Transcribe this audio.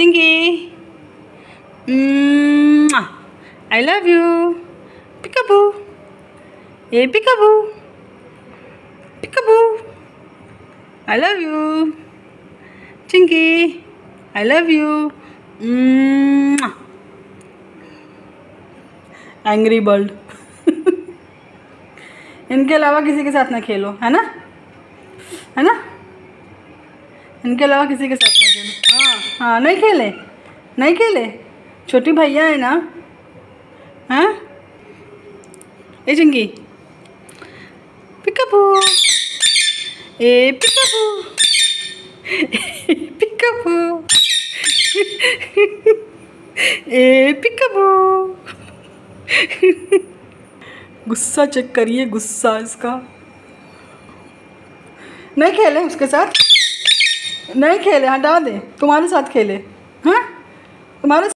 Chinki I love you peekaboo a peekaboo peekaboo I love you Chinki I love you angry bird इनके अलावा किसी के साथ ना खेलो, है ना? है ना? इनके अलावा किसी के साथ ना खेलो हाँ? हाँ नहीं खेले? नहीं खेले? छोटी भैया है ना? हाँ? ए, चिंकी। पिकापू ए पिकापू पिकापू ए पिकापू गुस्सा चेक करिए, गुस्सा इसका। नहीं खेले उसके साथ? नहीं खेले हटा दे। तुम्हारे साथ खेले। हाँ? तुम्हारे